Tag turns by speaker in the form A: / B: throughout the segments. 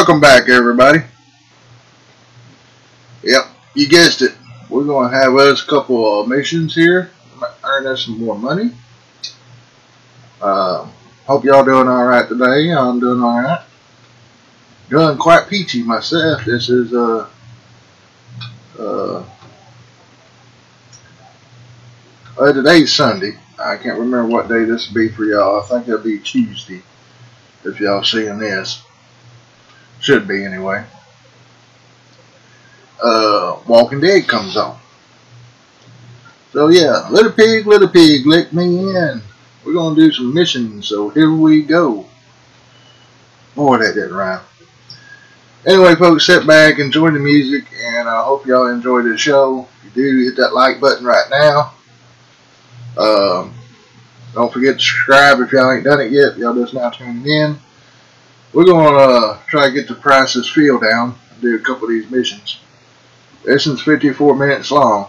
A: Welcome back, everybody. Yep, you guessed it. We're going to have us a couple of missions here. Earn us some more money. Uh, hope y'all doing alright today. I'm doing alright. Doing quite peachy myself. This is, uh, uh, uh, today's Sunday. I can't remember what day this will be for y'all. I think it'll be Tuesday if y'all seeing this. Should be anyway. Uh, Walking Dead comes on. So yeah, little pig, little pig, let me in. We're gonna do some missions, so here we go. Boy, that didn't rhyme. Anyway, folks, sit back, enjoy the music, and I hope y'all enjoy the show. If you do, hit that like button right now. Um, don't forget to subscribe if y'all ain't done it yet. Y'all just now tuning in. We're going to uh, try to get the prices field down and do a couple of these missions. This one's 54 minutes long.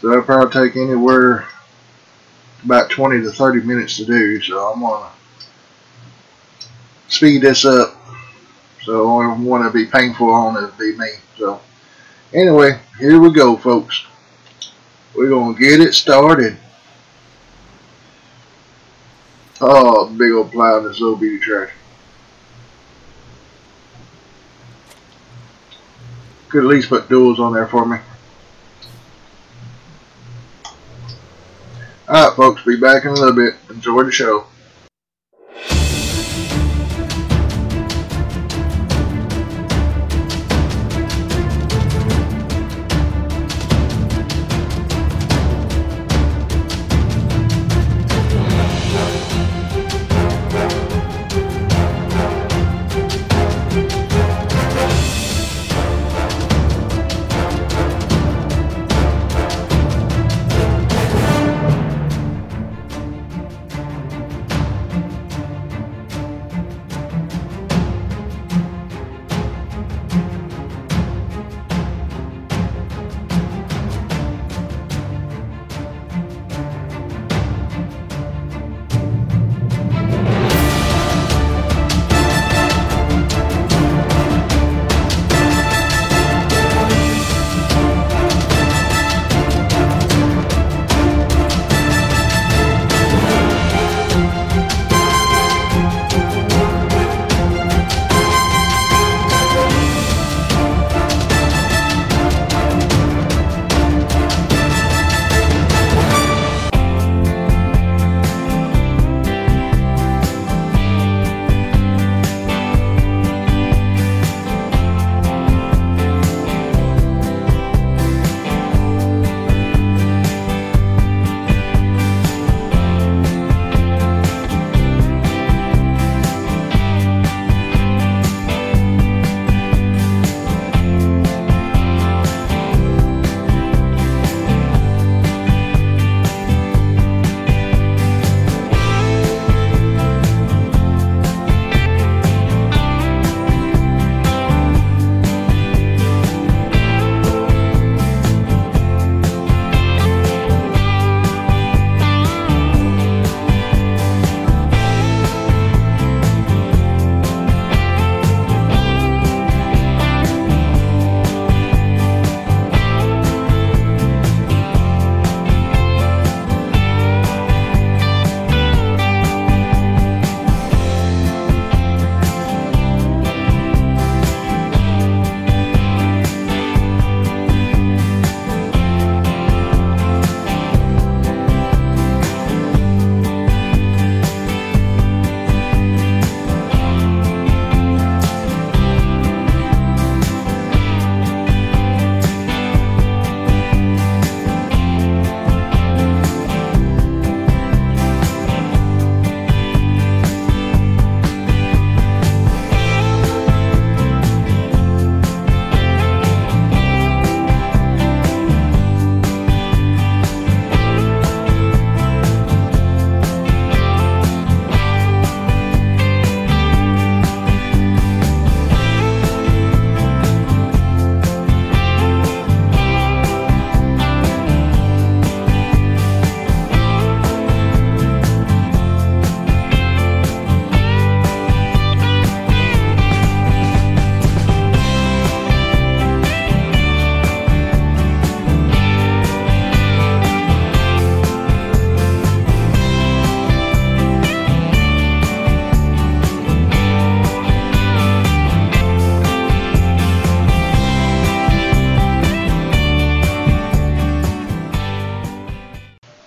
A: So it'll probably take anywhere about 20 to 30 minutes to do. So I'm going to speed this up. So only one to be painful on it be me. So anyway, here we go, folks. We're going to get it started. Oh, big old plow in this little bitty trash. Could at least put duels on there for me. Alright folks, be back in a little bit. Enjoy the show.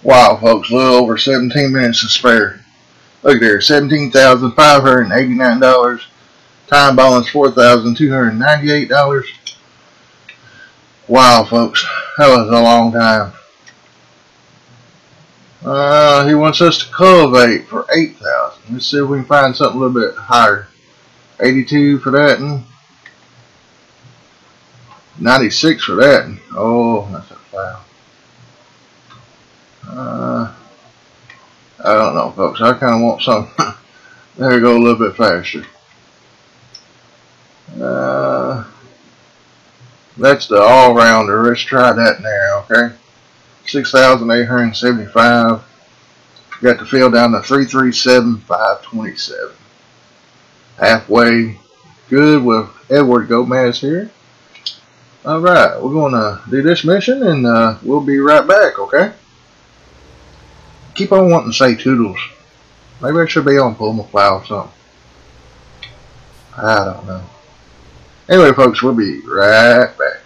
A: Wow, folks, a little over 17 minutes to spare. Look there, $17,589. Time balance, $4,298. Wow, folks, that was a long time. Uh, he wants us to cultivate for 8,000. Let's see if we can find something a little bit higher. 82 for that and 96 for that. Oh, that's a foul. Uh, I don't know, folks. I kind of want something. there we go, a little bit faster. Uh, that's the all-rounder. Let's try that now, okay? 6,875. Got the field down to 337,527. Halfway good with Edward Gomez here. Alright, we're going to do this mission and uh, we'll be right back, okay? Keep on wanting to say toodles. Maybe I should be on pull or something. I don't know. Anyway, folks, we'll be right back.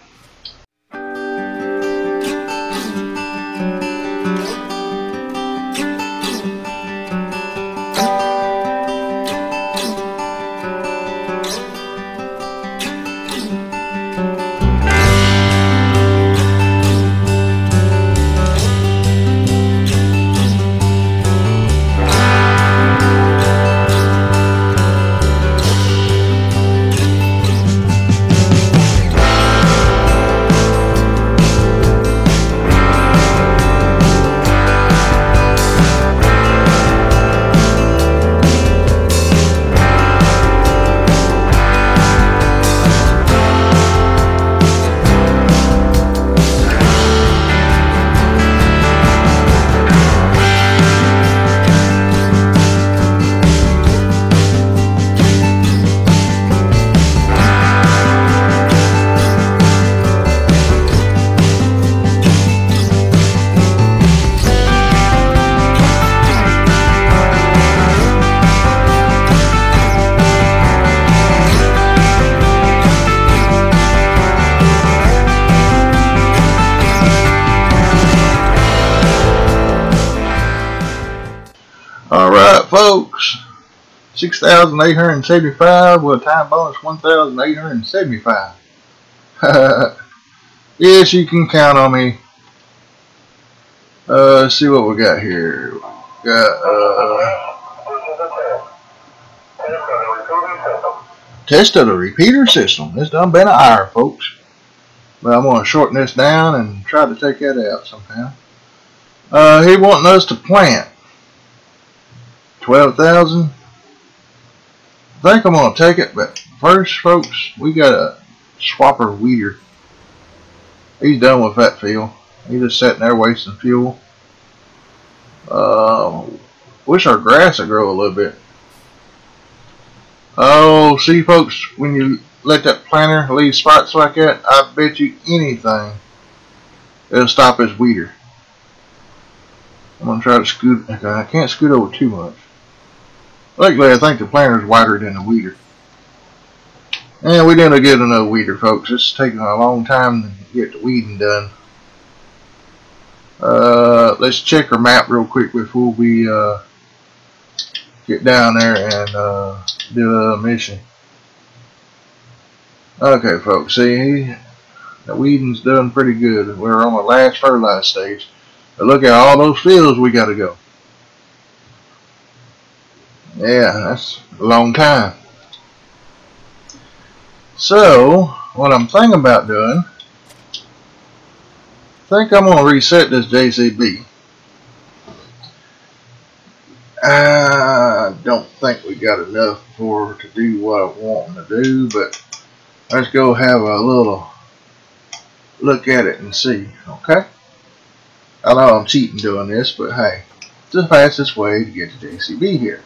A: 6,875 with a time bonus 1,875. yes, you can count on me. Uh, let's see what we got here. Got, uh, test of the repeater system. It's done been an hour, folks. But I'm going to shorten this down and try to take that out somehow. Uh, he wanting us to plant 12,000. Think I'm going to take it, but first, folks, we got a swapper weeder. He's done with that field. He's just sitting there wasting fuel. Uh, wish our grass would grow a little bit. Oh, see, folks, when you let that planter leave spots like that, I bet you anything it'll stop his weeder. I'm going to try to scoot. I can't scoot over too much. Luckily, I think the planter's wider than the weeder. And we didn't get another weeder, folks. It's taking a long time to get the weeding done. Uh, let's check our map real quick before we uh, get down there and uh, do a mission. Okay, folks. See, the weeding's done pretty good. We're on the last fertilize stage. But look at all those fields we got to go. Yeah, that's a long time. So, what I'm thinking about doing, I think I'm going to reset this JCB. I don't think we got enough for to do what I want to do, but let's go have a little look at it and see, okay? I know I'm cheating doing this, but hey, it's the fastest way to get to JCB here.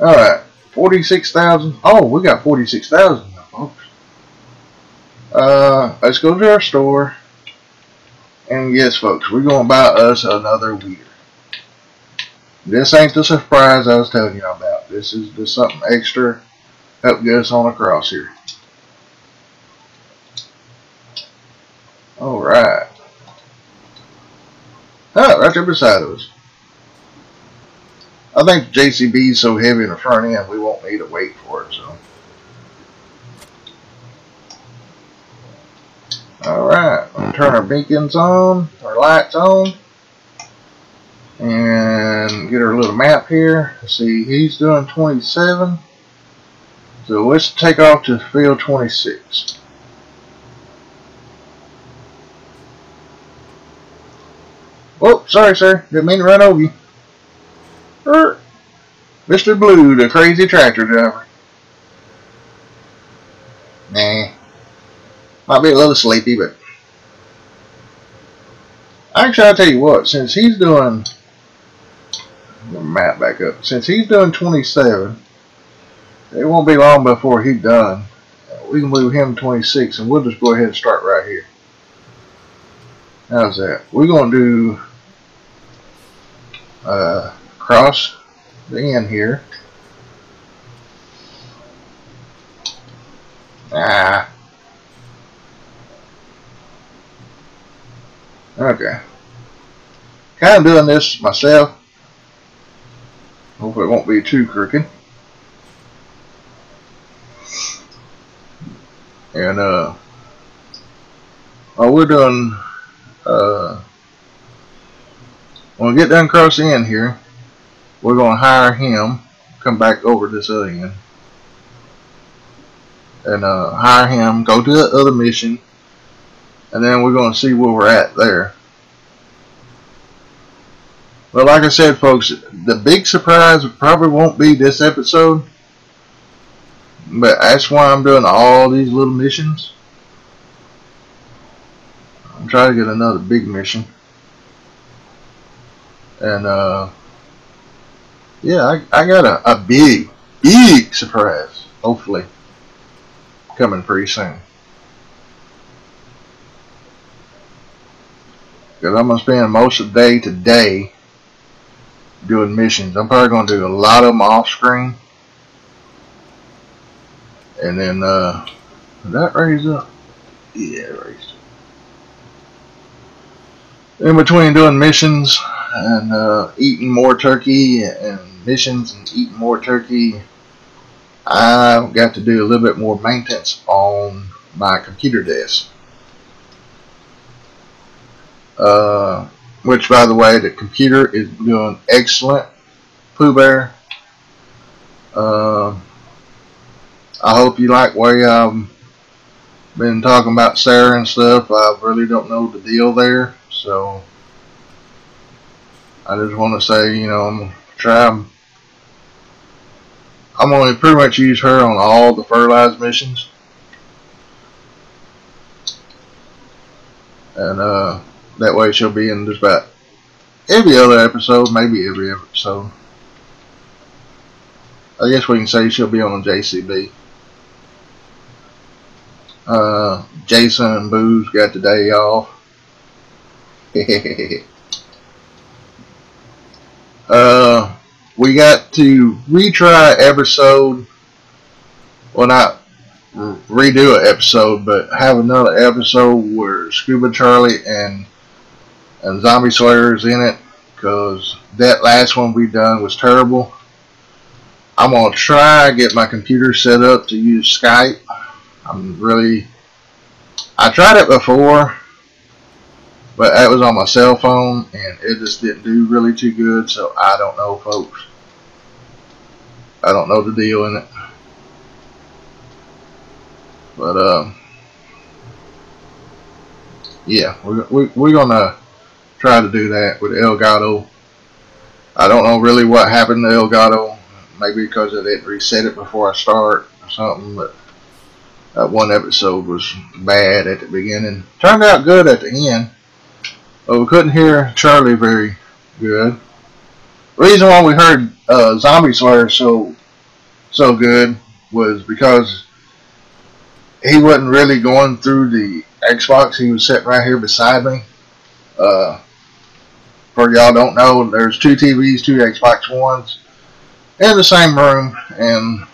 A: Alright, 46,000. Oh, we got 46,000 folks. Uh, let's go to our store. And yes, folks, we're going to buy us another weeder. This ain't the surprise I was telling you about. This is just something extra help get us on across here. Alright. Oh, right there beside us. I think JCB is so heavy in the front end, we won't need to wait for it, so. Alright, turn our beacons on, our lights on, and get our little map here. See, he's doing 27, so let's take off to field 26. Oh, sorry, sir. Didn't mean to run over you. Er, Mr. Blue, the crazy tractor driver. Nah. Might be a little sleepy, but... Actually, I'll tell you what, since he's doing... The map back up. Since he's doing 27, it won't be long before he's done. We can move him 26, and we'll just go ahead and start right here. How's that? We're going to do uh, cross the end here. Ah. Okay. Kind of doing this myself. Hope it won't be too crooked. And, uh, oh, we're doing, uh, when we get done across the end here, we're going to hire him, come back over this other end, and uh, hire him, go to the other mission, and then we're going to see where we're at there. But like I said, folks, the big surprise probably won't be this episode, but that's why I'm doing all these little missions. I'm trying to get another big mission. And, uh, yeah, I, I got a, a big, big surprise, hopefully, coming pretty soon. Because I'm going to spend most of the day today doing missions. I'm probably going to do a lot of them off screen. And then, uh, that raise up? Yeah, raised. In between doing missions, and uh, eating more turkey and missions and eating more turkey, I've got to do a little bit more maintenance on my computer desk. Uh, which, by the way, the computer is doing excellent. Pooh Bear. Uh, I hope you like where I've been talking about Sarah and stuff. I really don't know the deal there, so I just want to say, you know, I'm going to try. I'm going to pretty much use her on all the fertilized missions. And uh, that way she'll be in just about every other episode, maybe every episode. I guess we can say she'll be on JCB. Uh, Jason and Boo's got the day off. Uh, we got to retry episode. Well, not redo an episode, but have another episode where Scuba Charlie and and Zombie Slayer is in it because that last one we done was terrible. I'm gonna try get my computer set up to use Skype. I'm really I tried it before but that was on my cell phone and it just didn't do really too good, so I don't know, folks. I don't know the deal in it. But, um, yeah, we're, we, we're going to try to do that with Elgato. I don't know really what happened to Elgato. Maybe because I didn't reset it before I start or something, but that one episode was bad at the beginning. Turned out good at the end. But we couldn't hear Charlie very good. reason why we heard uh, Zombie Slayer so so good was because he wasn't really going through the Xbox. He was sitting right here beside me. Uh, for y'all don't know, there's two TVs, two Xbox Ones in the same room, and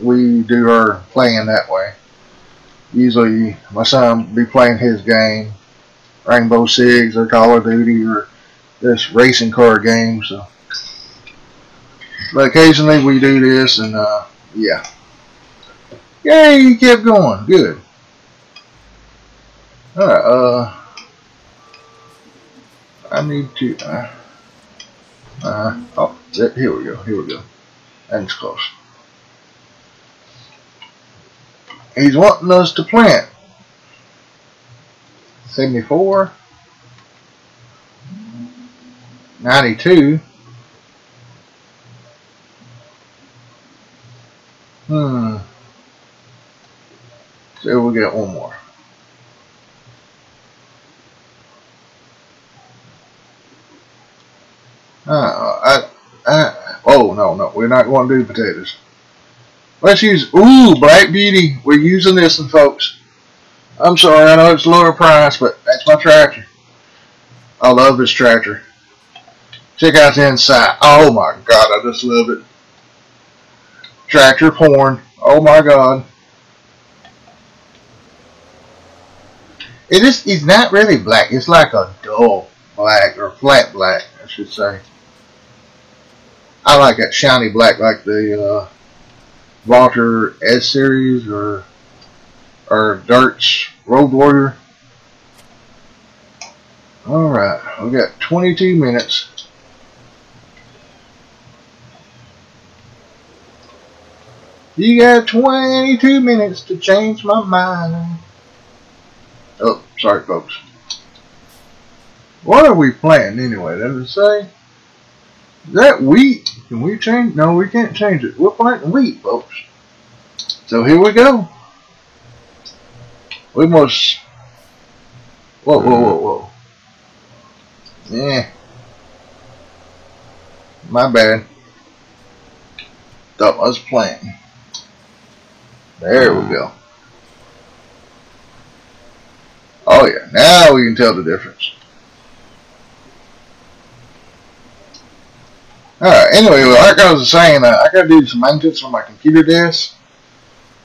A: we do our playing that way. Usually, my son be playing his game, Rainbow Six or Call of Duty or this racing car game. So, but occasionally we do this, and uh, yeah, yay, he kept going. Good. All right. Uh, I need to. Uh, uh, oh, here we go. Here we go. That's close. He's wanting us to plant 74, 92. Hmm. So we'll get one more. Uh, I, I, oh, no, no. We're not going to do potatoes. Let's use, ooh, Black Beauty. We're using this one, folks. I'm sorry, I know it's lower price, but that's my tractor. I love this tractor. Check out the inside. Oh my god, I just love it. Tractor porn. Oh my god. It is it's not really black, it's like a dull black or flat black, I should say. I like that shiny black like the uh, Valtra S series or or Dirt's Road Warrior. Alright, we got 22 minutes. You got 22 minutes to change my mind. Oh, sorry folks. What are we planting anyway? Does it say? Is that wheat? Can we change? No, we can't change it. We're planting wheat, folks. So here we go. We must. Whoa, whoa, whoa, whoa. Yeah. My bad. Thought I was playing. There we go. Oh yeah, now we can tell the difference. Alright, anyway, like I was saying, uh, I gotta do some maintenance on my computer desk.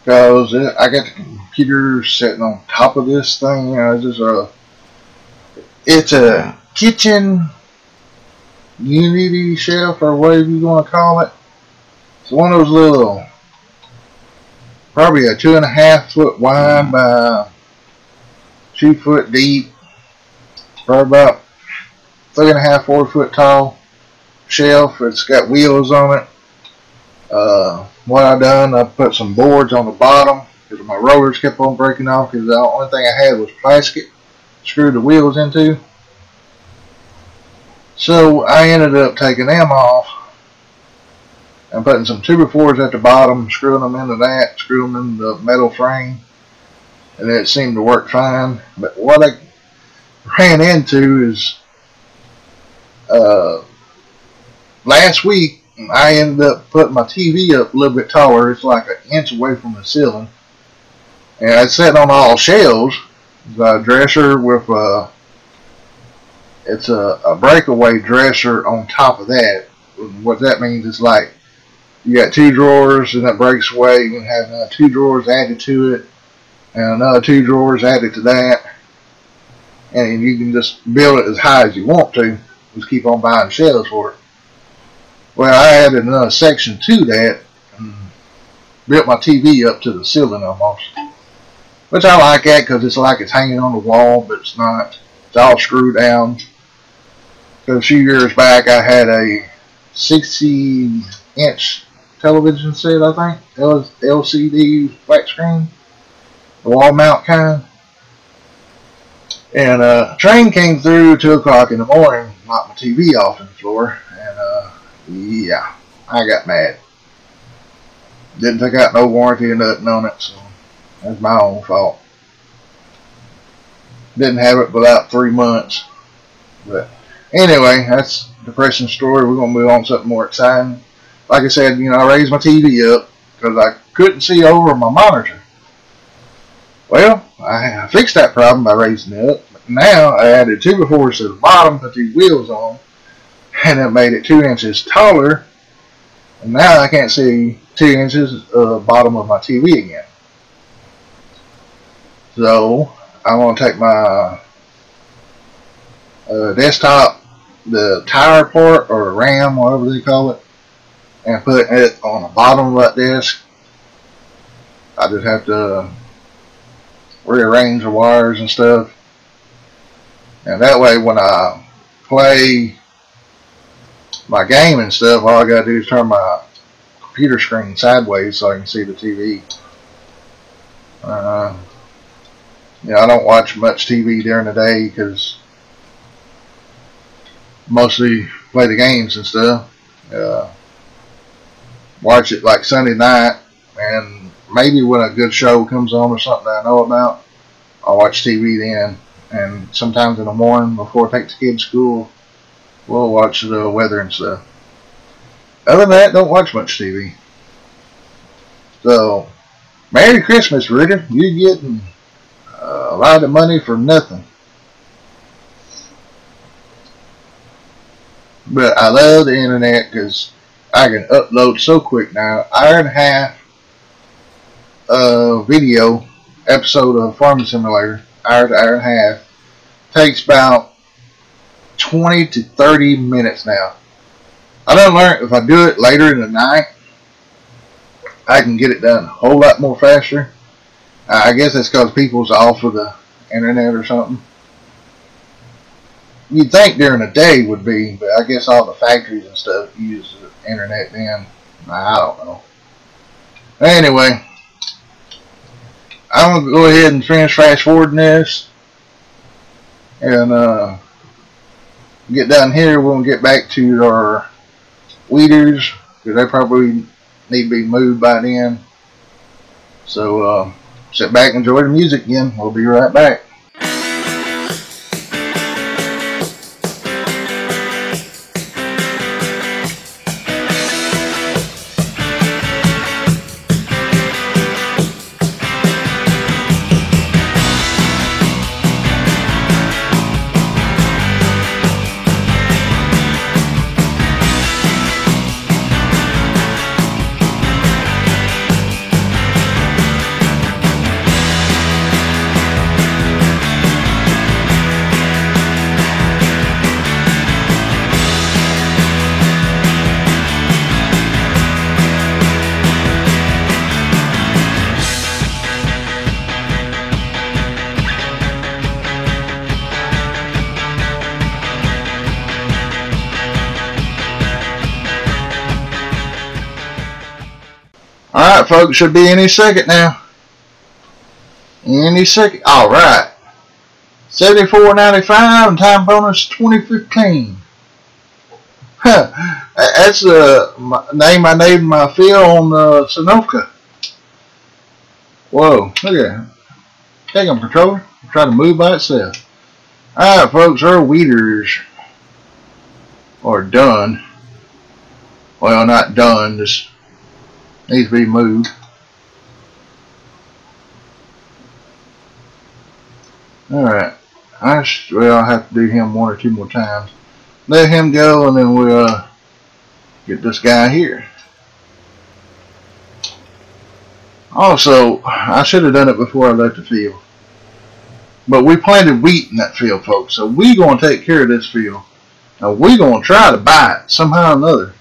A: Because I got the computer sitting on top of this thing. You know, it's a, it's a kitchen unity shelf or whatever you want to call it. It's one of those little, probably a two and a half foot wide by two foot deep, probably about three and a half, four foot tall shelf. It's got wheels on it. Uh, what I done, I put some boards on the bottom because my rollers kept on breaking off because the only thing I had was plastic screwed the wheels into. So I ended up taking them off and putting some 2x4s at the bottom, screwing them into that, screwing them in the metal frame, and it seemed to work fine. But what I ran into is uh, last week I ended up putting my TV up a little bit taller. It's like an inch away from the ceiling. And I sitting on all shelves. A dresser with a, it's a, a breakaway dresser on top of that. What that means is like you got two drawers and that breaks away. You can have two drawers added to it and another two drawers added to that. And you can just build it as high as you want to. Just keep on buying shelves for it. Well, I added another section to that and built my TV up to the ceiling almost. Which I like that because it's like it's hanging on the wall, but it's not. It's all screwed down. So a few years back, I had a 60 inch television set, I think. LCD flat screen. The wall mount kind. And a train came through 2 o'clock in the morning, knocked my TV off on the floor. Yeah, I got mad. Didn't take out no warranty or nothing on it, so that's my own fault. Didn't have it about three months. But anyway, that's depressing story. We're going to move on to something more exciting. Like I said, you know, I raised my TV up because I couldn't see over my monitor. Well, I fixed that problem by raising it up. But now I added two before to the bottom, put these wheels on, and it made it two inches taller. And now I can't see two inches of the bottom of my TV again. So I want to take my uh, desktop the tire part or ram, whatever they call it, and put it on the bottom of that disc. I just have to rearrange the wires and stuff. And that way when I play my game and stuff, all I gotta do is turn my computer screen sideways so I can see the TV. Uh, yeah, I don't watch much TV during the day because mostly play the games and stuff. Uh, watch it like Sunday night, and maybe when a good show comes on or something I know about, I'll watch TV then. And sometimes in the morning before I take the kids to school, we'll watch the weather and stuff. Other than that, don't watch much TV. So, Merry Christmas, Ritter. You're getting uh, a lot of money for nothing. But I love the internet because I can upload so quick now. Hour and a half uh, video episode of Farming Simulator, hour to hour and a half, takes about 20 to 30 minutes now. I done learned if I do it later in the night, I can get it done a whole lot more faster. I guess that's because people's off of the internet or something. You'd think during the day would be, but I guess all the factories and stuff use the internet then. I don't know. Anyway, I'm going to go ahead and finish fast forwarding this. And uh, get down here, we'll get back to our weeders. Because they probably need to be moved by then. So uh, sit back and enjoy the music again. We'll be right back. Folks, should be any second now. Any second. Alright. 74.95 and time bonus 2015. Huh. That's the name I named my field on uh, Sunoco. Whoa, look at that. Take on controller. Try to move by itself. Alright, folks, our weeders are done. Well, not done, just needs to be moved. Alright. I well, I'll have to do him one or two more times. Let him go and then we'll uh, get this guy here. Also, I should have done it before I left the field. But we planted wheat in that field, folks. So we're going to take care of this field. Now we're going to try to buy it somehow or another.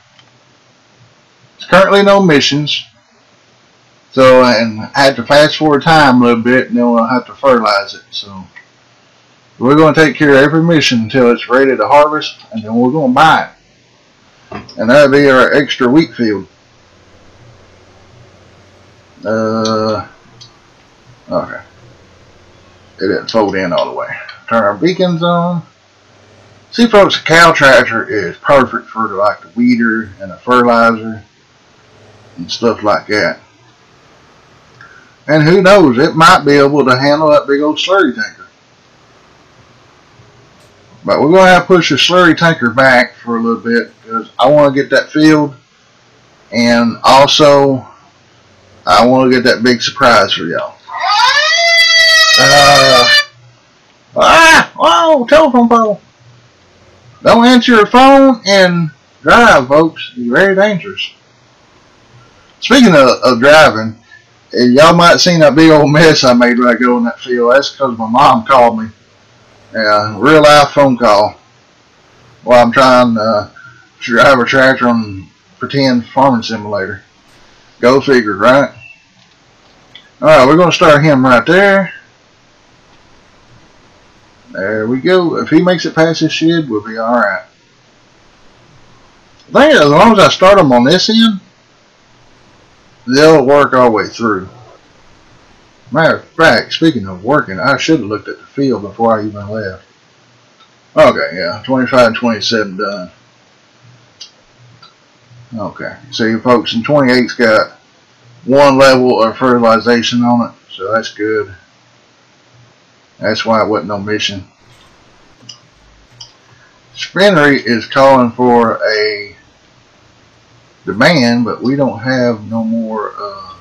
A: Currently no missions. So, and I had to fast forward time a little bit and then we'll have to fertilize it. So, we're going to take care of every mission until it's ready to harvest and then we're going to buy it. And that'll be our extra wheat field. Uh, okay. It didn't fold in all the way. Turn our beacons on. See folks, a cow tractor is perfect for like the weeder and the fertilizer and stuff like that. And who knows, it might be able to handle that big old slurry tanker. But we're going to have to push the slurry tanker back for a little bit because I want to get that filled. And also, I want to get that big surprise for y'all. Uh, ah, oh, telephone pole. Don't answer your phone and drive, folks. It's very dangerous. Speaking of, of driving, y'all might have seen that big old mess I made when I go in that field. That's because my mom called me. Yeah, real life phone call. while I'm trying uh, to drive a tractor on pretend farming simulator. Go figure, right? Alright, we're going to start him right there. There we go. If he makes it past this shed, we'll be alright. I think as long as I start him on this end, they'll work all the way through. Matter of fact, speaking of working, I should have looked at the field before I even left. Okay, yeah, 25 and 27 done. Okay, see folks, and 28's got one level of fertilization on it, so that's good. That's why it wasn't no mission. Spinnery is calling for a demand, but we don't have no more uh,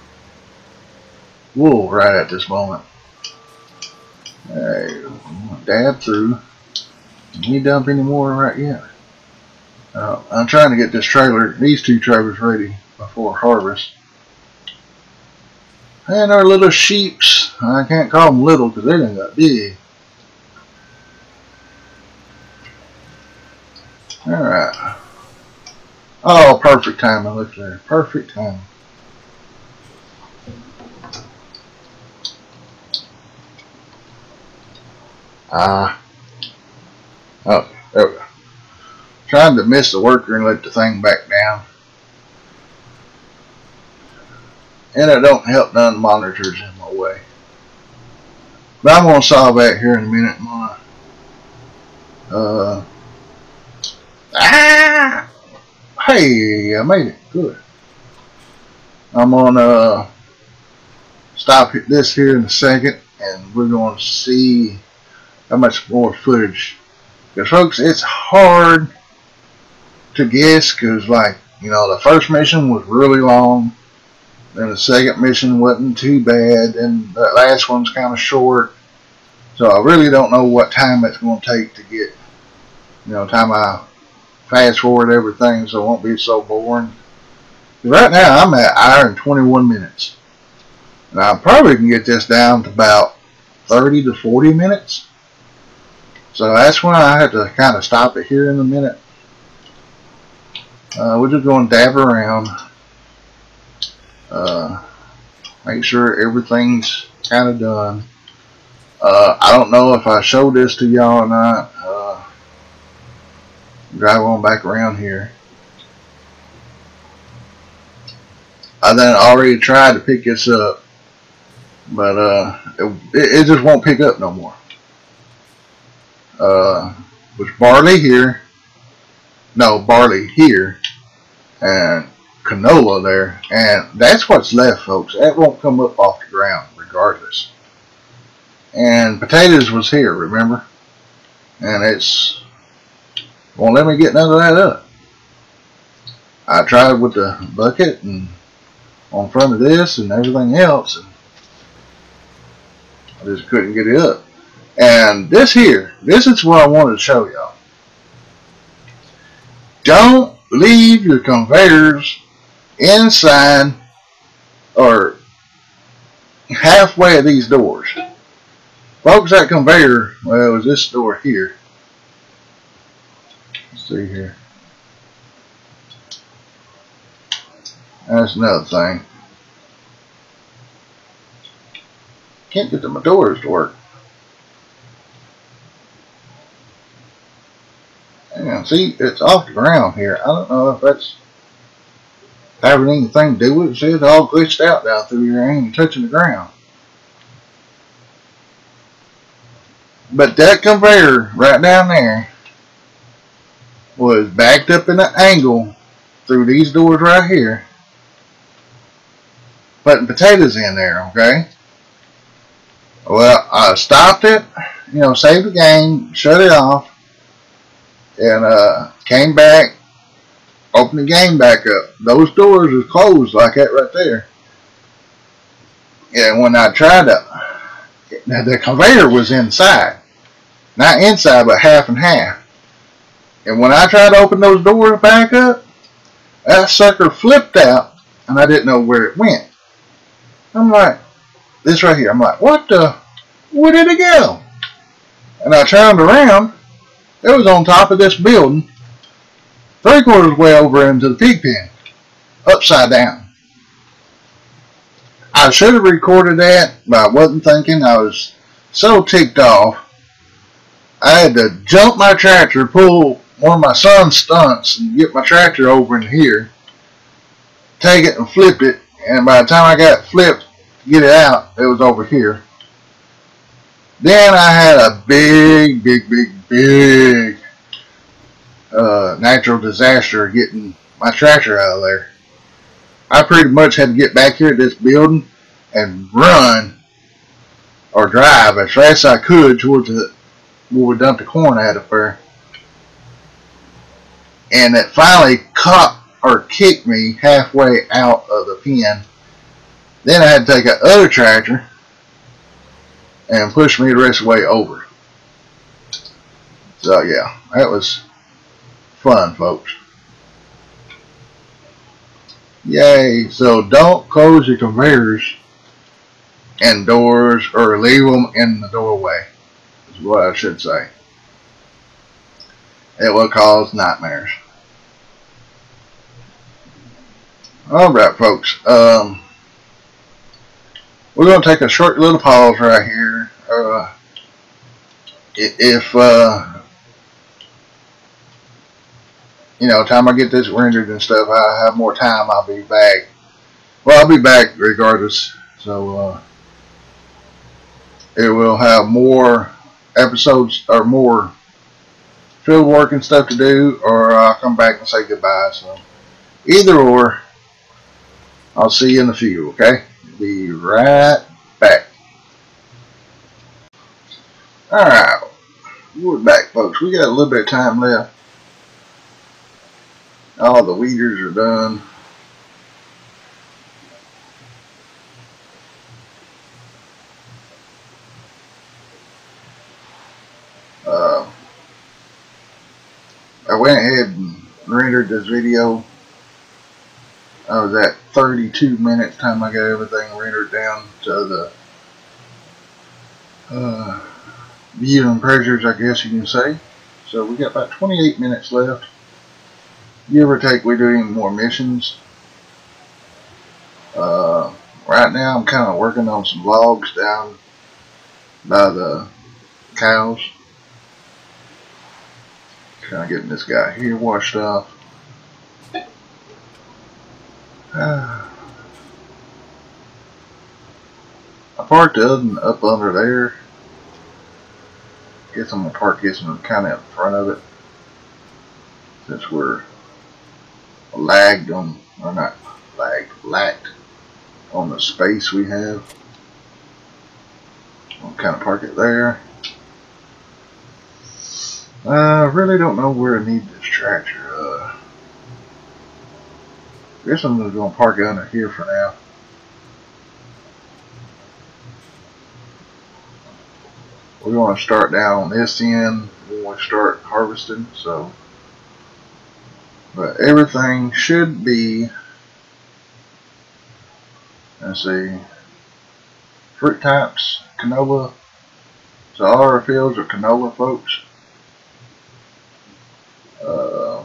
A: wool right at this moment. Hey, dab through. Can you dump any more right yet? Uh, I'm trying to get this trailer, these two trailers ready before harvest. And our little sheeps, I can't call them little because they didn't got big. Alright. Oh, perfect timing. Look there. Perfect timing. Ah. Uh, oh, there we go. Trying to miss the worker and let the thing back down. And it don't help none monitors in my way. But I'm going to solve that here in a minute. I'm uh, ah! Hey, I made it. Good. I'm going to uh, stop this here in a second and we're going to see how much more footage. Because folks, it's hard to guess because like, you know, the first mission was really long. Then the second mission wasn't too bad. And the last one's kind of short. So I really don't know what time it's going to take to get, you know, time I fast forward everything so it won't be so boring. Right now I'm at hour and 21 minutes. And I probably can get this down to about 30 to 40 minutes. So that's when I have to kind of stop it here in a minute. Uh, we're just going to dab around. Uh, make sure everything's kind of done. Uh, I don't know if I showed this to y'all or not. Drive on back around here. I then already tried to pick this up, but uh, it, it just won't pick up no more. Uh, was barley here, no barley here, and canola there, and that's what's left, folks. That won't come up off the ground regardless. And potatoes was here, remember? And it's won't let me get none of that up. I tried with the bucket and on front of this and everything else, and I just couldn't get it up. And this here, this is what I wanted to show y'all. Don't leave your conveyors inside or halfway of these doors. Folks, that conveyor, well, it was this door here. See here. That's another thing. Can't get the doors to work. And see, it's off the ground here. I don't know if that's having anything to do with it. See, it's all glitched out down through here. Ain't even touching the ground. But that conveyor right down there was backed up in an angle through these doors right here. Putting potatoes in there, okay? Well, I stopped it, you know, saved the game, shut it off, and uh, came back, opened the game back up. Those doors was closed like that right there. And when I tried to, the conveyor was inside. Not inside, but half and half. And when I tried to open those doors back up, that sucker flipped out, and I didn't know where it went. I'm like, this right here. I'm like, what the? Where did it go? And I turned around, it was on top of this building three quarters way over into the pig pen, upside down. I should have recorded that, but I wasn't thinking. I was so ticked off. I had to jump my tractor, pull one of my son's stunts, and get my tractor over in here, take it and flip it, and by the time I got flipped, get it out, it was over here. Then I had a big, big, big, big uh, natural disaster getting my tractor out of there. I pretty much had to get back here to this building and run or drive as fast as I could towards the where we dumped the corn at up there. And it finally caught or kicked me halfway out of the pen. Then I had to take a other tractor and push me the rest of the way over. So yeah, that was fun, folks. Yay. So don't close your conveyors and doors or leave them in the doorway is what I should say. It will cause nightmares. Alright folks, um, we're going to take a short little pause right here. Uh, if, uh, you know, time I get this rendered and stuff, I have more time, I'll be back. Well, I'll be back regardless. So, uh, it will have more episodes or more field work and stuff to do, or I'll come back and say goodbye. So, either or, I'll see you in the field, okay? Be right back. Alright, we're back, folks. We got a little bit of time left. All the weeders are done. Uh, I went ahead and rendered this video. I was at 32 minutes time I got everything rendered down to the uh, viewing pressures, I guess you can say. So we got about 28 minutes left. Give or take, we're doing more missions. Uh, right now, I'm kind of working on some logs down by the cows. Kind of getting this guy here washed off. I parked the oven up under there. Guess I'm gonna park this one kind of in front of it, since we're lagged on, or not lagged, lacked on the space we have. I'll kind of park it there. I really don't know where I need this tractor. Uh, I guess I'm just going to park it under here for now. We're going to start down this end We when we start harvesting, so. But everything should be, let's see, fruit types, canola. So all our fields are canola, folks. Uh,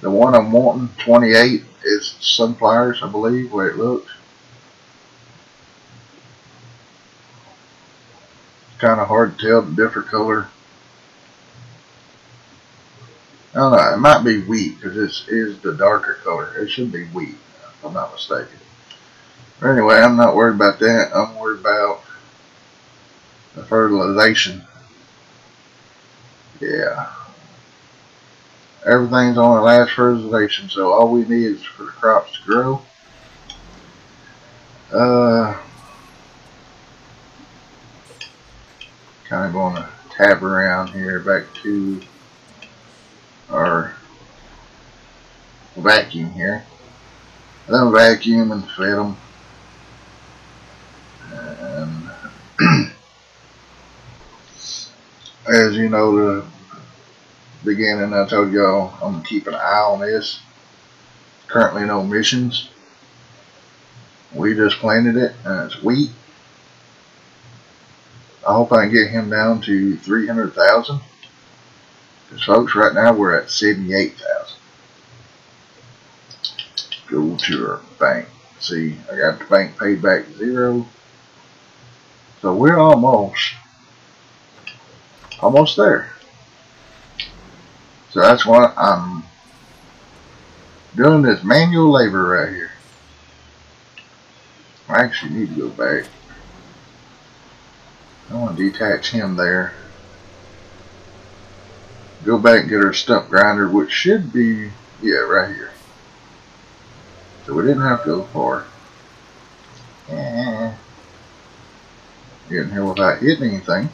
A: the one I'm wanting, 28, is sunflowers, I believe, where it looks. Kind of hard to tell the different color. I don't know, it might be wheat because this is the darker color. It should be wheat, if I'm not mistaken. But anyway, I'm not worried about that. I'm worried about the fertilization. Yeah everything's on the last reservation, so all we need is for the crops to grow. Uh, kind of going to tab around here back to our vacuum here. Then vacuum and fit them. And as you know, the beginning, I told y'all I'm going to keep an eye on this. Currently no missions. We just planted it and it's wheat. I hope I can get him down to 300,000. Because folks, right now we're at 78,000. Go to our bank. See, I got the bank paid back zero. So we're almost, almost there. So that's why I'm doing this manual labor right here. I actually need to go back. I want to detach him there. Go back and get our stump grinder, which should be, yeah, right here. So we didn't have to go far. Yeah. Getting here without hitting anything.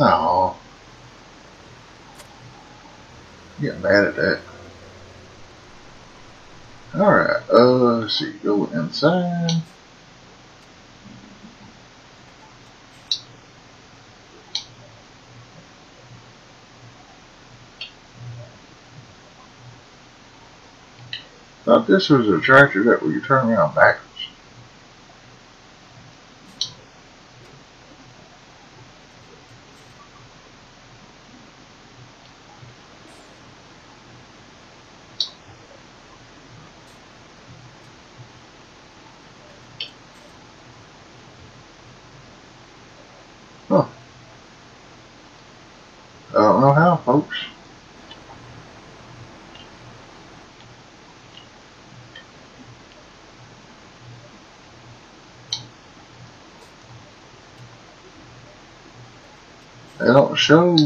A: Oh. Getting mad at that. Alright, uh, let's see, go inside. Thought this was a tractor that we could turn around backwards. Huh. I don't know how, folks. They don't show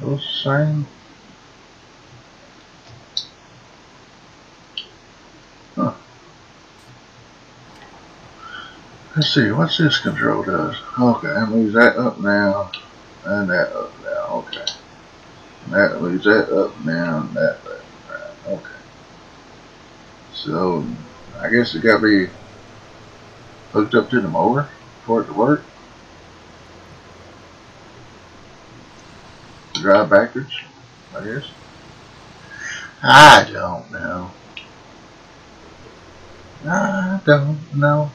A: those same. Let's see, what's this control does? Okay, that moves that up now, and that up that moves that up now, and that up, right, okay. So, I guess it got to be hooked up to the motor for it to work. Drive backwards, I guess. I don't know. I don't know.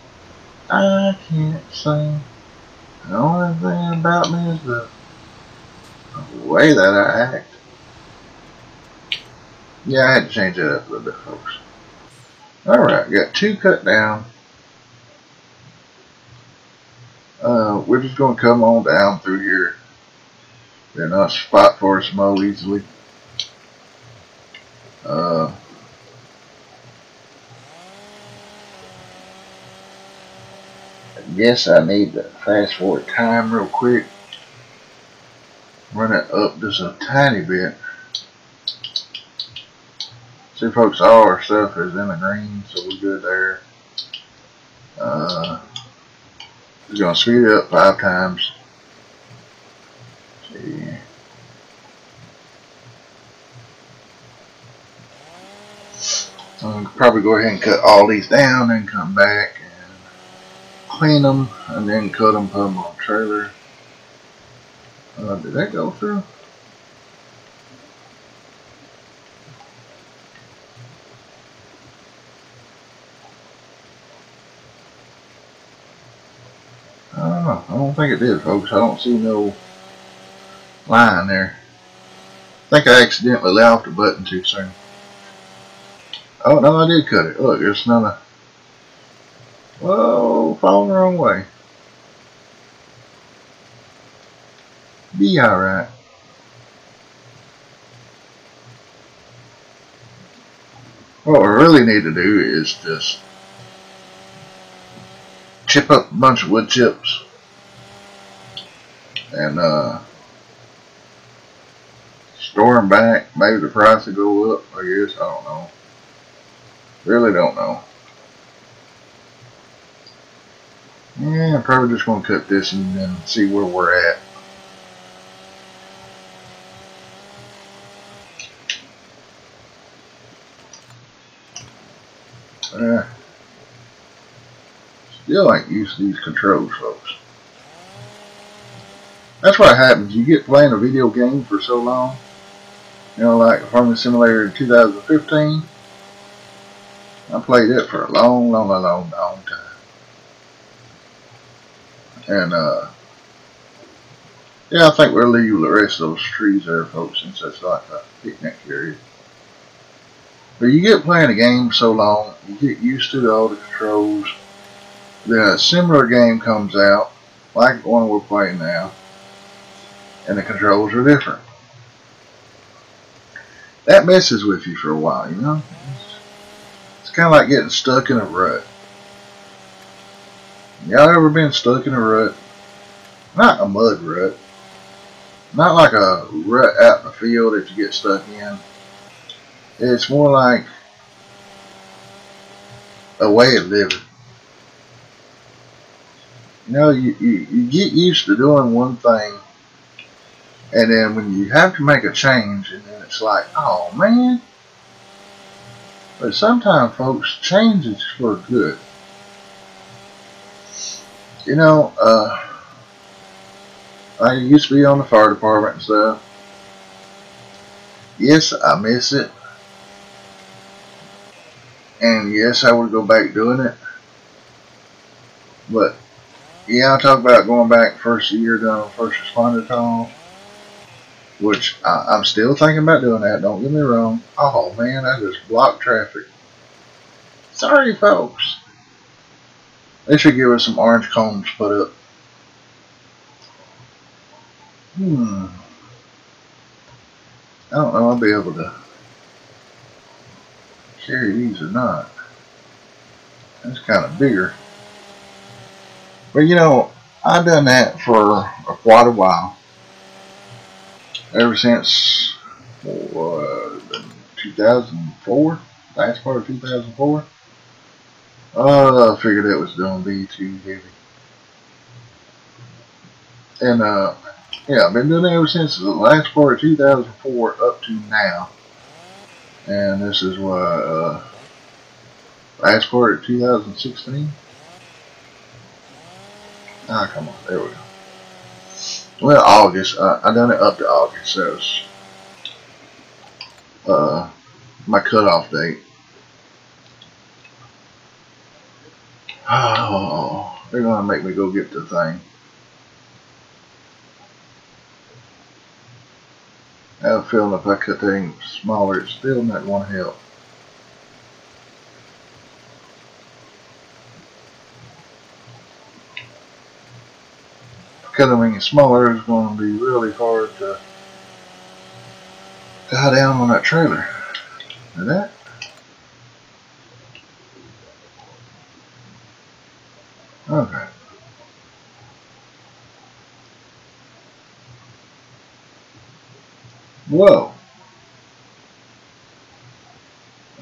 A: I can't sing. The only thing about me is the way that I act. Yeah, I had to change that up a little bit, folks. Alright, got two cut down. Uh, we're just going to come on down through here. There's not spot for us mow easily. Uh, I guess I need to fast forward time real quick. Run it up just a tiny bit. See folks, all our stuff is in the green, so we're good there. Uh, just gonna speed it up five times. See. I'll probably go ahead and cut all these down and come back and clean them and then cut them, put them on trailer. Uh, did that go through? I don't know. I don't think it did, folks. I don't see no line there. I think I accidentally let off the button too soon. Oh, no, I did cut it. Look, it's not a... Whoa, falling the wrong way. Be alright. What we really need to do is just chip up a bunch of wood chips and uh, store them back. Maybe the price will go up, I guess. I don't know. Really don't know. Yeah, I'm probably just going to cut this and then see where we're at. Uh, still ain't used to these controls, folks. That's what happens. You get playing a video game for so long. You know, like Farming Simulator 2015. I played it for a long, long, long, long, time. And, uh, yeah, I think we'll leave the rest of those trees there, folks, since that's like a picnic area. But you get playing a game so long, you get used to all the controls. Then a similar game comes out, like the one we're playing now, and the controls are different. That messes with you for a while, you know? It's, it's kind of like getting stuck in a rut. Y'all ever been stuck in a rut? Not a mud rut. Not like a rut out in the field that you get stuck in. It's more like a way of living. You know, you, you, you get used to doing one thing, and then when you have to make a change, and then it's like, oh man. But sometimes, folks, change is for good. You know, uh, I used to be on the fire department and stuff. Yes, I miss it. And yes, I would go back doing it. But, yeah, I talk about going back first year doing first responder call. Which I, am still thinking about doing that, don't get me wrong. Oh man, I just blocked traffic. Sorry folks. They should give us some orange cones put up. Hmm. I don't know I'll be able to carry these or not. That's kind of bigger. But you know, I've done that for quite a while. Ever since uh, 2004, last part of 2004. Uh, I figured it was going to be too heavy. And, uh, yeah, I've been doing it ever since the last part of 2004 up to now. And this is what, uh, last part of 2016. Ah, come on, there we go. Well, August. Uh, I done it up to August. That was uh, my cutoff date. Oh, they're gonna make me go get the thing. I have a feeling if I cut things smaller, it's still not to help. Cutting them smaller is going to be really hard to tie down on that trailer. That Okay. Whoa.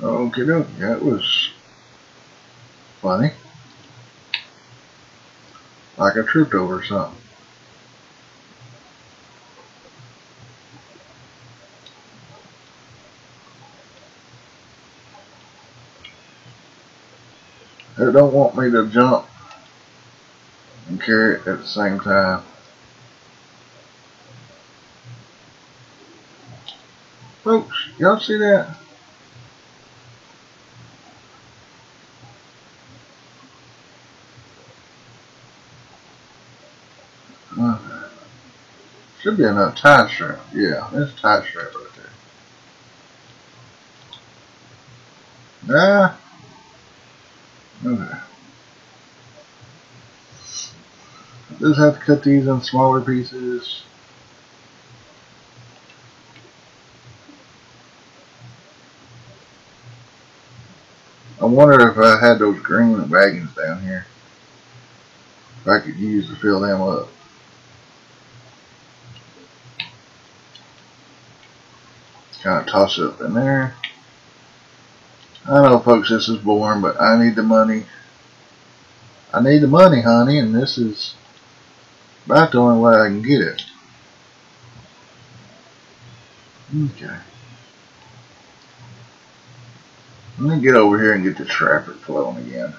A: Okay. That was funny. Like I tripped over something. They don't want me to jump and carry it at the same time. Folks, y'all see that? Should be enough tie strap. Yeah, there's tie strap right there. Ah. Okay. Just have to cut these in smaller pieces. I wonder if I had those green wagons down here. If I could use to fill them up. Kind of toss it up in there. I know folks this is boring, but I need the money. I need the money, honey, and this is about the only way I can get it. Okay. Let me get over here and get the traffic flowing again.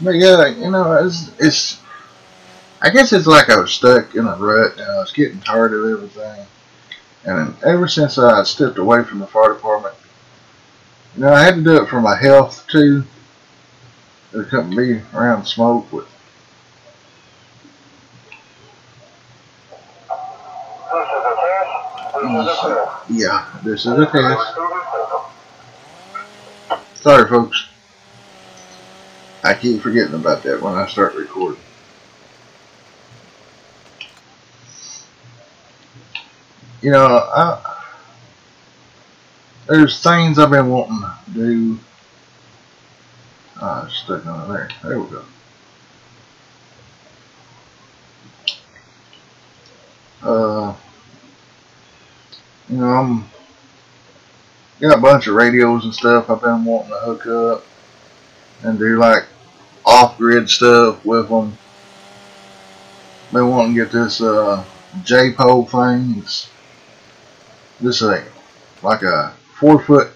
A: But yeah, you know, it's, it's I guess it's like I was stuck in a rut and I was getting tired of everything. And ever since I stepped away from the fire department, know, I had to do it for my health too. There couldn't be around smoke with. Yeah, this is a test. Sorry, folks. I keep forgetting about that when I start recording. You know, I, there's things I've been wanting to do. Ah, stuck on there. There we go. Uh, you know, I'm got a bunch of radios and stuff I've been wanting to hook up and do like off-grid stuff with them. Been wanting to get this uh, J-pole thing. It's this thing, like a four foot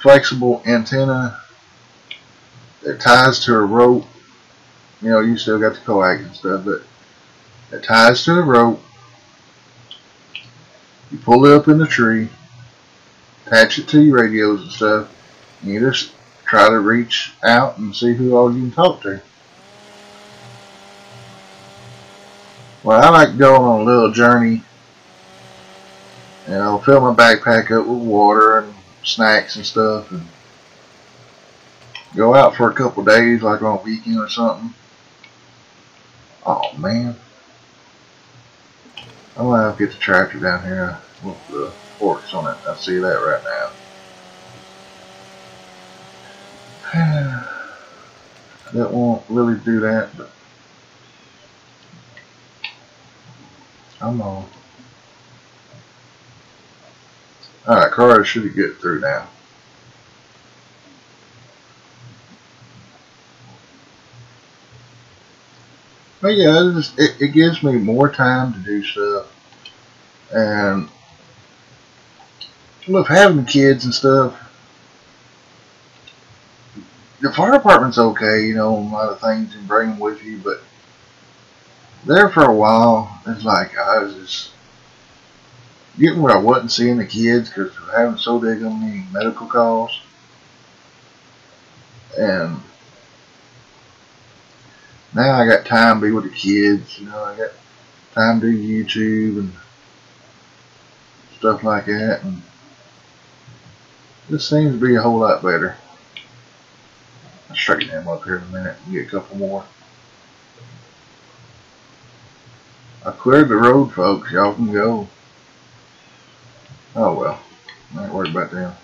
A: flexible antenna that ties to a rope. You know, you still got the coax and stuff, but it ties to a rope. You pull it up in the tree, attach it to your radios and stuff, and you just try to reach out and see who all you can talk to. Well, I like going on a little journey and I'll fill my backpack up with water and snacks and stuff and go out for a couple days like on a weekend or something. Oh man. I'm gonna have to get the tractor down here with the forks on it. I see that right now. that won't really do that, but I'm on. Alright, car should get through now. But yeah, it, just, it, it gives me more time to do stuff. And with having kids and stuff, the fire department's okay, you know, a lot of things and bring them with you, but there for a while, it's like I was just getting where I wasn't seeing the kids because of having so big on many medical calls. And now I got time to be with the kids, you know, I got time to do YouTube and stuff like that. And this seems to be a whole lot better. I'll straighten them up here in a minute and get a couple more. I cleared the road, folks. Y'all can go. Oh well, I ain't worried about them.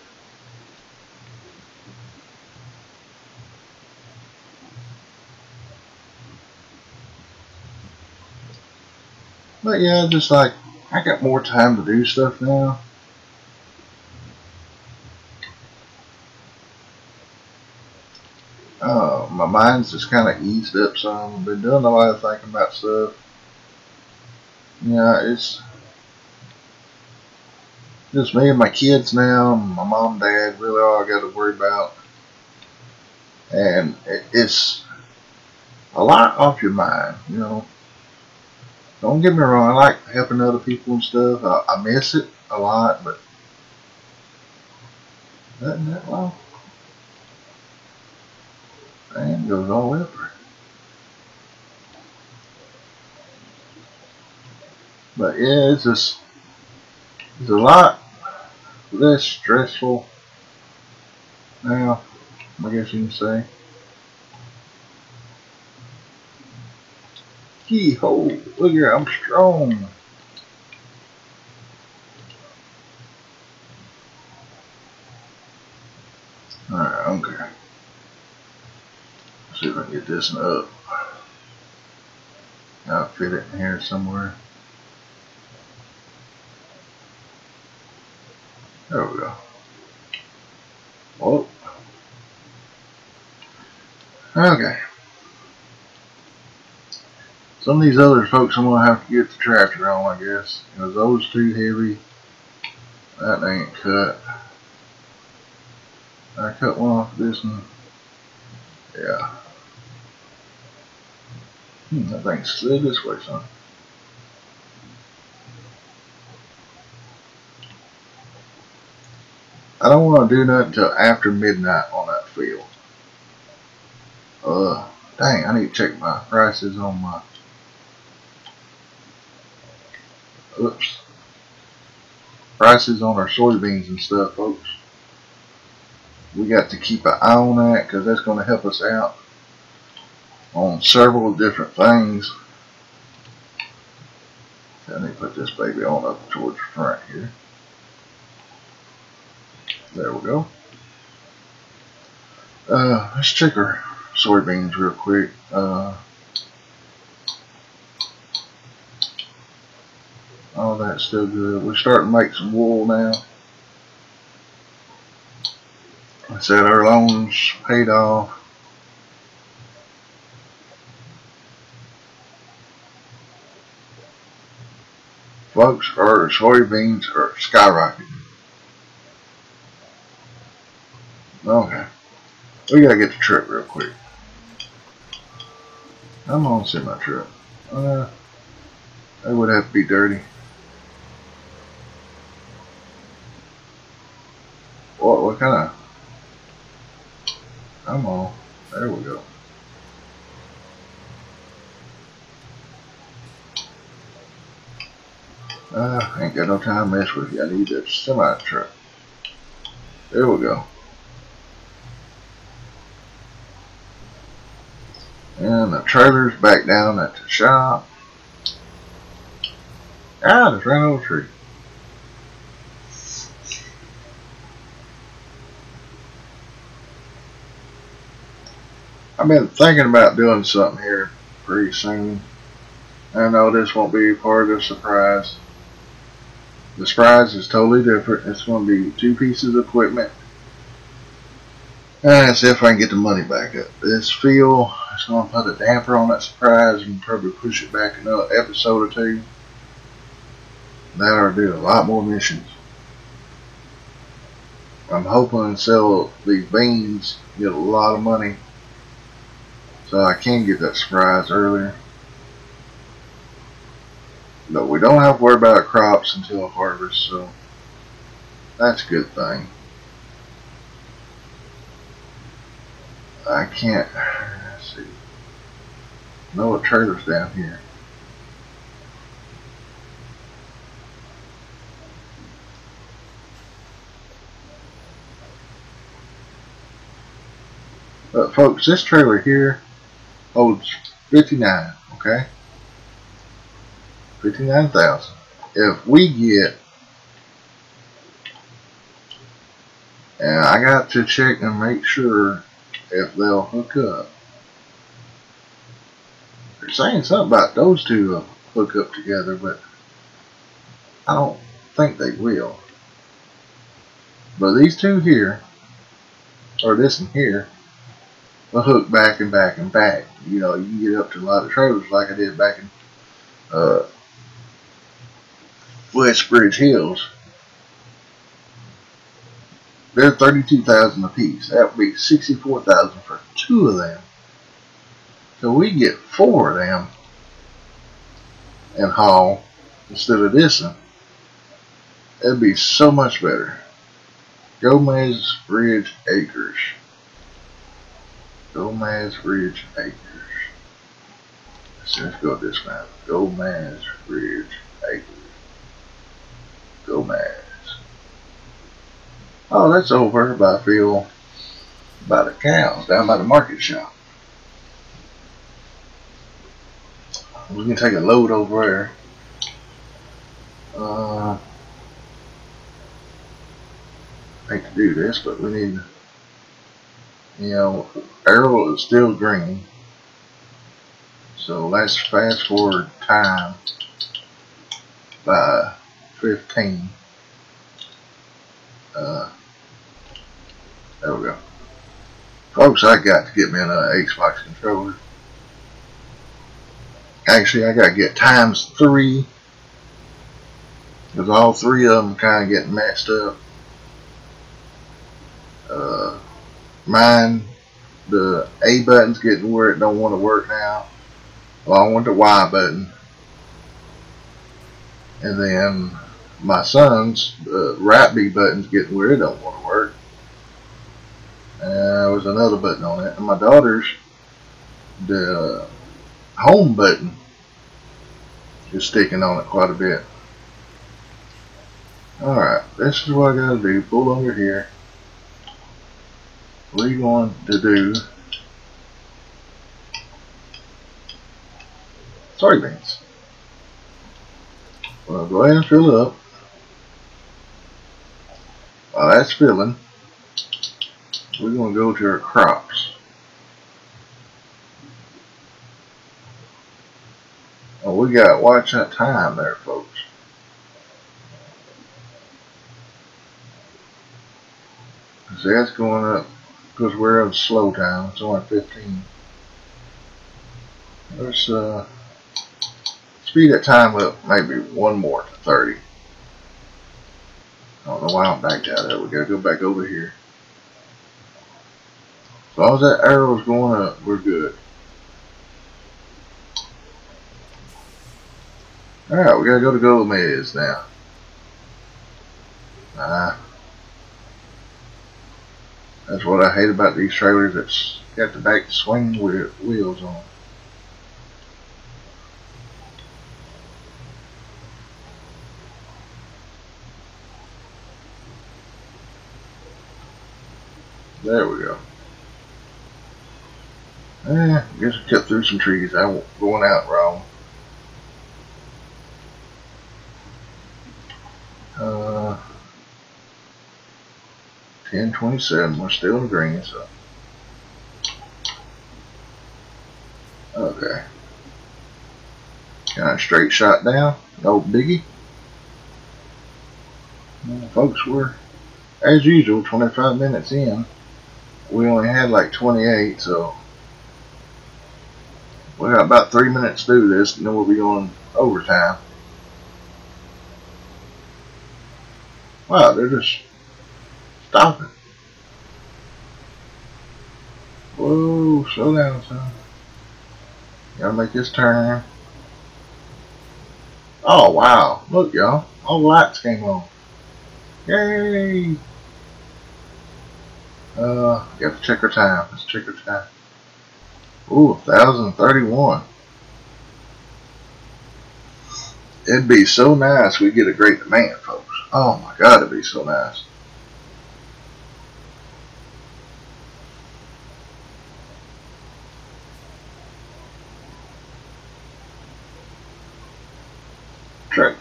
A: But yeah, just like, I got more time to do stuff now. Oh, my mind's just kind of eased up some. I've been doing a lot of thinking about stuff. Yeah, it's just me and my kids now, my mom dad, really all I got to worry about. And it's a lot off your mind, you know. Don't get me wrong, I like helping other people and stuff. I, I miss it a lot, but nothing that long. And goes all over. But yeah, it's just, it's a lot less stressful now, I guess you can say. Gee ho, look here, I'm strong. Alright, okay. Let's see if I can get this up. I'll fit it in here somewhere. There we go. Oh. Okay. Some of these other folks I'm going to have to get the tractor on, I guess. Because those too heavy. That ain't cut. I cut one off this one. Yeah. Hmm, that thing slid this way, son. I don't want to do nothing until after midnight on that field. Uh, dang, I need to check my prices on my. Oops. Prices on our soybeans and stuff, folks. We got to keep an eye on that because that's going to help us out on several different things. Let me put this baby on up towards the front here. There we go. Uh, let's check our soybeans real quick. Uh, all that's still good. We're starting to make some wool now. I said our loans paid off. Folks, our soybeans are skyrocketing. Okay. We gotta get the truck real quick. I'm gonna see my truck. Uh, that would have to be dirty. What, what kind of... Come on. There we go. Uh, ain't got no time to mess with you. I need that semi truck. There we go. And the trailer's back down at the shop. Ah, just ran over a tree. I've been thinking about doing something here pretty soon. I know this won't be part of the surprise. The surprise is totally different. It's going to be two pieces of equipment. And see if I can get the money back up. This feel is going to put a damper on that surprise and probably push it back another episode or two. That'll do a lot more missions. I'm hoping to sell these beans, get a lot of money, so I can get that surprise earlier. But we don't have to worry about crops until harvest, so that's a good thing. I can't. No trailer's down here. But folks, this trailer here holds 59, okay? 59,000. If we get, and I got to check and make sure if they'll hook up. They're saying something about those two uh, hook up together, but I don't think they will. But these two here, or this one here, will hook back and back and back. You know, you get up to a lot of trailers like I did back in uh, Westbridge Hills. They're 32000 apiece. That would be 64000 for two of them. So we get four of them and haul instead of this one. That'd be so much better. Gomez Ridge Acres. Gomez Ridge Acres. let's go this map. Gomez Ridge Acres. Gomez. Oh, that's over by field by the cows, down by the market shop. We can take a load over there. Uh, hate to do this, but we need, you know, arrow is still green. So let's fast forward time by 15. Uh, there we go. Folks, I got to get me another Xbox controller. Actually, I got to get times three. Because all three of them kind of getting messed up. Uh, mine, the A button's getting where it don't want to work now. Well, I want the Y button. And then my son's uh, right B button's getting weird. It don't want to work. And there was another button on it. And my daughter's, the home button is sticking on it quite a bit. Alright, this is what I gotta do. Pull over here. You going to do? Soybeans. Well, go ahead and fill it up. While that's filling, we're going to go to our crops. We got watch that time there, folks. See, that's going up because we're in slow time. It's only 15. Let's uh, speed that time up maybe one more to 30. I don't know why I'm back out there. We gotta go back over here. As long as that arrow's going up, we're good. Alright, we gotta go to Gomez now. Ah. That's what I hate about these trailers. It's got the back swing wheels on. There we go. Eh, I guess I cut through some trees. I am going out wrong. Uh, 1027. We're still in green, so. Okay. Kind of straight shot down. No biggie. Well, folks, we're, as usual, 25 minutes in we only had like 28, so we got about three minutes to do this, and then we'll be on overtime. Wow, they're just stopping. Whoa, slow down, son. Gotta make this turn. Oh, wow. Look, y'all. All the lights came on. Yay! Uh, got to check our time. Let's check our time. Ooh, 1,031. It'd be so nice we get a great demand, folks. Oh my God, it'd be so nice.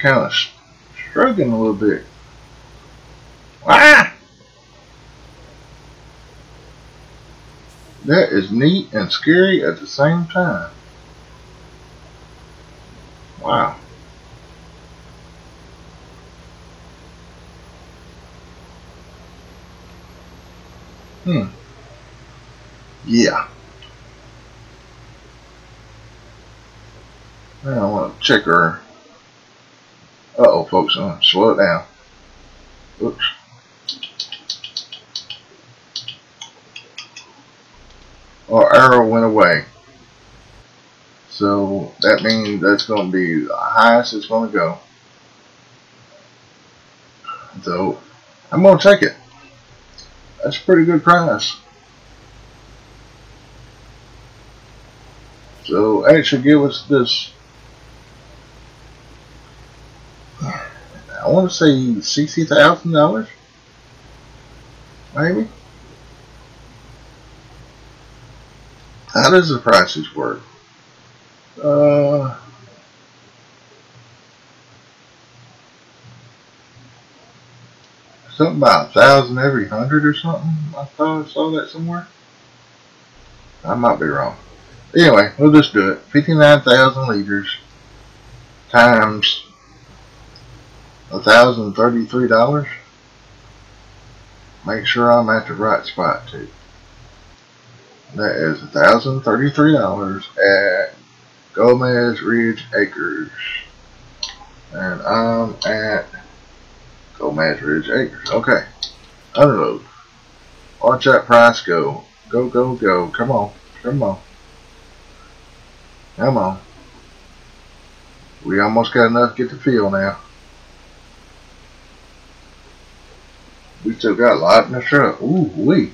A: Kind of struggling a little bit. Ah! That is neat and scary at the same time. Wow. Hmm. Yeah. Now I want to check her. Uh oh, folks. To slow it down. Oops. our arrow went away. So that means that's going to be the highest it's going to go. So I'm going to take it. That's a pretty good price. So actually give us this. I want to say sixty thousand dollars, maybe. How does the prices work? Uh, something about a thousand every hundred or something. I thought I saw that somewhere. I might be wrong. Anyway, we'll just do it. 59,000 liters times $1,033. Make sure I'm at the right spot too. That is $1,033 at Gomez Ridge Acres. And I'm at Gomez Ridge Acres. Okay. Unload. Watch that price go. Go, go, go. Come on. Come on. Come on. We almost got enough to get the field now. We still got a lot in the truck. Ooh wee.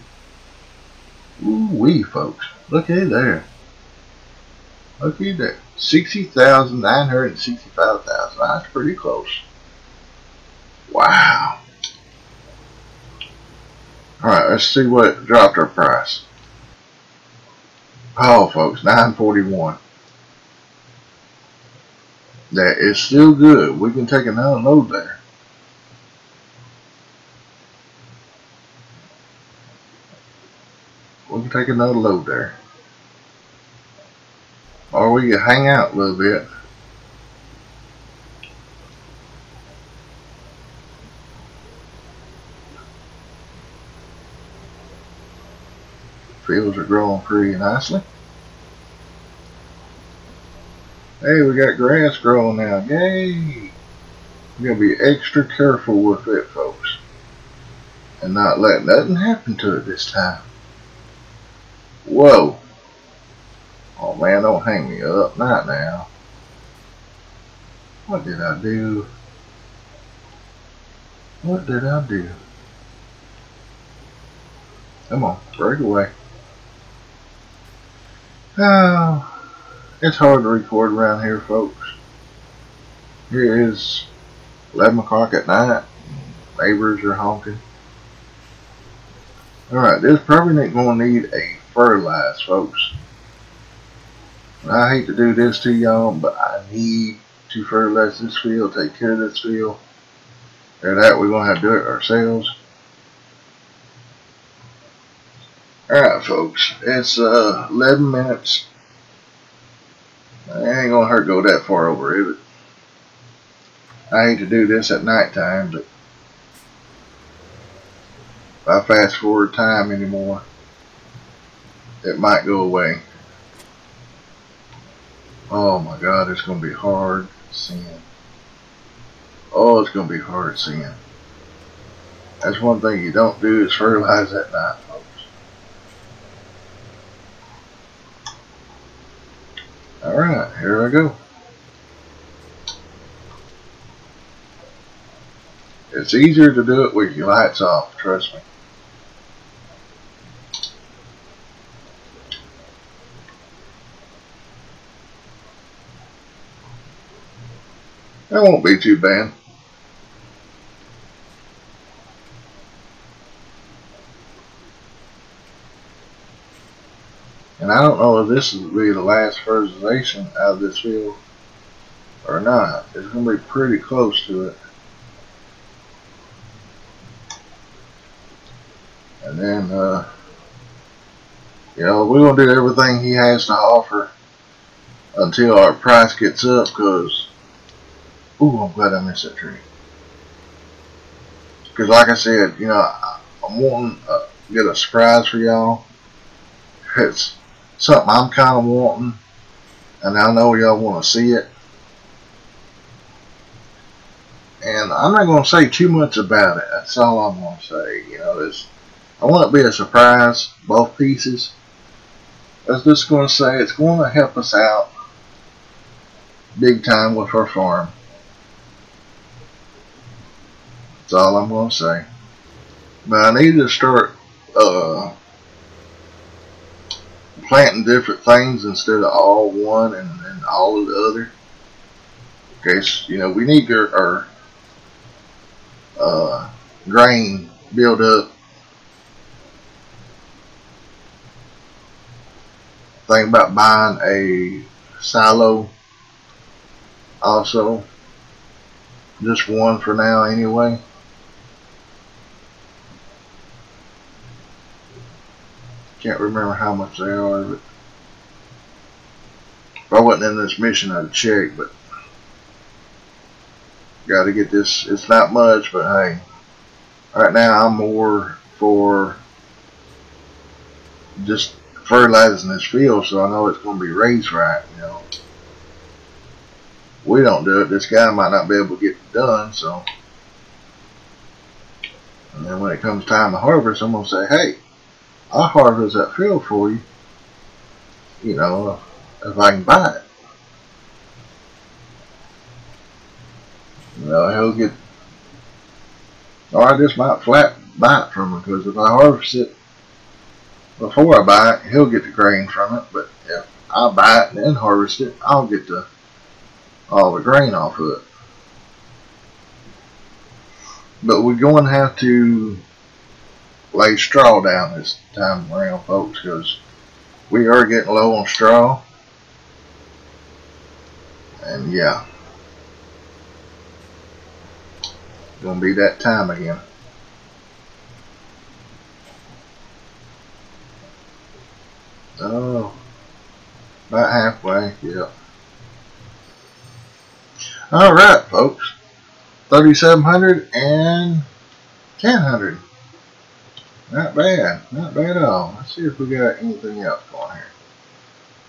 A: Ooh wee folks. Look at there. Look at that. 60,965,000. That's pretty close. Wow. Alright, let's see what dropped our price. Oh, folks, 941. That is still good. We can take another load there. Take another load there. Or we can hang out a little bit. Fields are growing pretty nicely. Hey, we got grass growing now. Yay! Going to be extra careful with it, folks. And not let nothing happen to it this time. Whoa. Oh man, don't hang me up. Not now. What did I do? What did I do? Come on, break away. Oh, it's hard to record around here, folks. Here is 11 o'clock at night. Neighbors are honking. Alright, this probably ain't going to need a fertilize, folks. I hate to do this to y'all, but I need to fertilize this field, take care of this field. Or that we're going to have to do it ourselves. Alright, folks. It's uh, 11 minutes. It ain't going to hurt go that far over, it? I hate to do this at nighttime, but if I fast forward time anymore, it might go away. Oh my God, it's going to be hard seeing. Oh, it's going to be hard seeing. That's one thing you don't do is fertilize at night, folks. Alright, here I go. It's easier to do it with your lights off, trust me. That won't be too bad. And I don't know if this will be the last fertilization out of this field or not. It's going to be pretty close to it. And then, uh, you know, we're going to do everything he has to offer until our price gets up because Ooh, I'm glad I missed that tree. Because like I said, you know, I'm wanting to get a surprise for y'all. It's something I'm kind of wanting. And I know y'all want to see it. And I'm not going to say too much about it. That's all I'm going to say. You know, it's, I want it to be a surprise, both pieces. I was just going to say it's going to help us out big time with our farm. That's all I'm going to say. But I need to start uh, planting different things instead of all one and, and all of the other. Okay, so, you know, we need our, our uh, grain build up. Think about buying a silo also. Just one for now anyway. Can't remember how much they are, but if I wasn't in this mission, I'd check, but got to get this. It's not much, but hey, right now I'm more for just fertilizing this field so I know it's going to be raised right, you know. We don't do it. This guy might not be able to get it done, so. And then when it comes time to harvest, I'm going to say, hey, I'll harvest that field for you. You know, if I can buy it. You know, he'll get, or I just might flat buy it from him because if I harvest it before I buy it, he'll get the grain from it. But if I buy it and harvest it, I'll get the all the grain off of it. But we're going to have to lay straw down this time around, folks, because we are getting low on straw. And yeah, gonna be that time again. Oh, about halfway, yeah. All right, folks. 3700 and 1000. Not bad. Not bad at all. Let's see if we got anything else going here.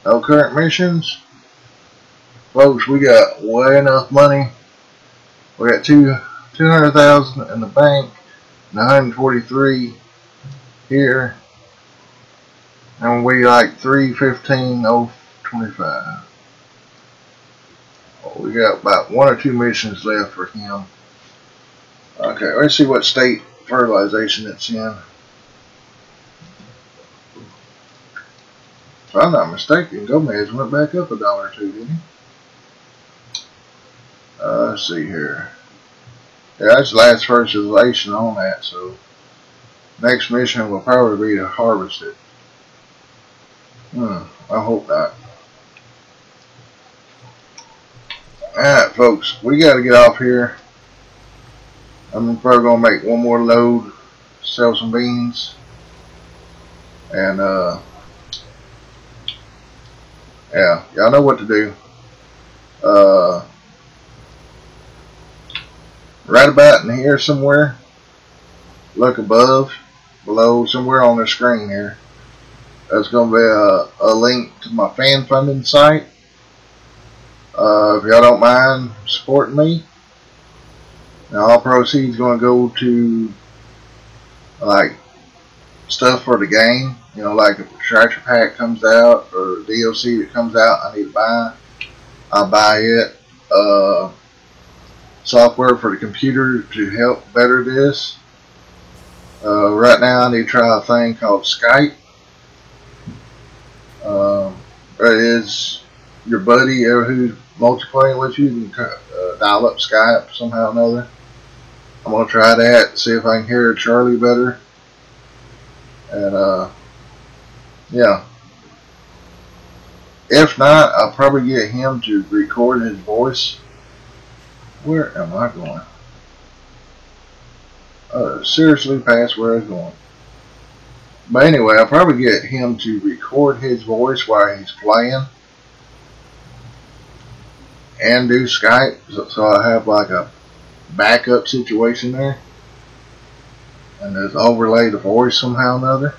A: No current missions. Folks, we got way enough money. We got two 200,000 in the bank, 943 here, and we like 315,025. Well, we got about one or two missions left for him. Okay, let's see what state fertilization it's in. If I'm not mistaken, Gomez went back up a dollar or two, didn't he? Uh, let's see here. Yeah, that's last fertilization on that, so next mission will probably be to harvest it. Hmm, I hope not. Alright, folks, we got to get off here. I'm probably going to make one more load, sell some beans, and, uh, yeah, y'all know what to do. Uh, right about in here somewhere, look above, below, somewhere on the screen here. There's going to be a, a link to my fan funding site. Uh, if y'all don't mind supporting me, now all proceeds going to go to like stuff for the game. You know, like if a tractor pack comes out or DLC that comes out, I need to buy. I buy it. Uh, software for the computer to help better this. Uh, right now, I need to try a thing called Skype. Uh, it is your buddy or who's multiplaying with you, you can uh, dial up Skype somehow or another. I'm to try that, see if I can hear Charlie better. And, uh, yeah. If not, I'll probably get him to record his voice. Where am I going? Uh, seriously past where I was going. But anyway, I'll probably get him to record his voice while he's playing. And do Skype. So, so I have like a backup situation there. And just overlay the voice somehow or another.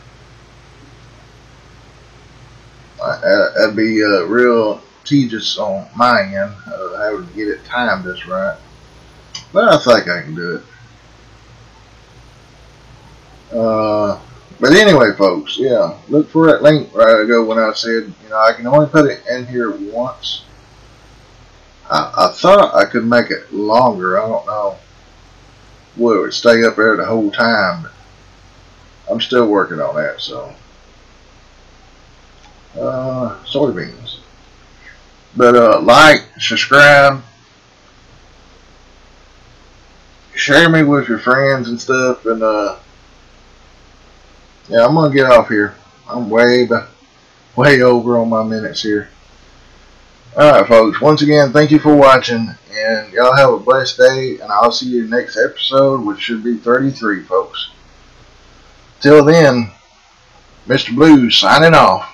A: That'd be uh, real tedious on my end. Uh, having to get it timed just right. But I think I can do it. Uh, but anyway, folks, yeah, look for that link right ago when I said, you know, I can only put it in here once. I, I thought I could make it longer. I don't know. Would it stay up there the whole time. But I'm still working on that, so. Uh, soybeans. But uh, like, subscribe, share me with your friends and stuff, and uh, yeah, I'm gonna get off here. I'm way, way over on my minutes here. Alright folks, once again, thank you for watching, and y'all have a blessed day, and I'll see you next episode, which should be 33, folks. Till then, Mr. Blue signing off.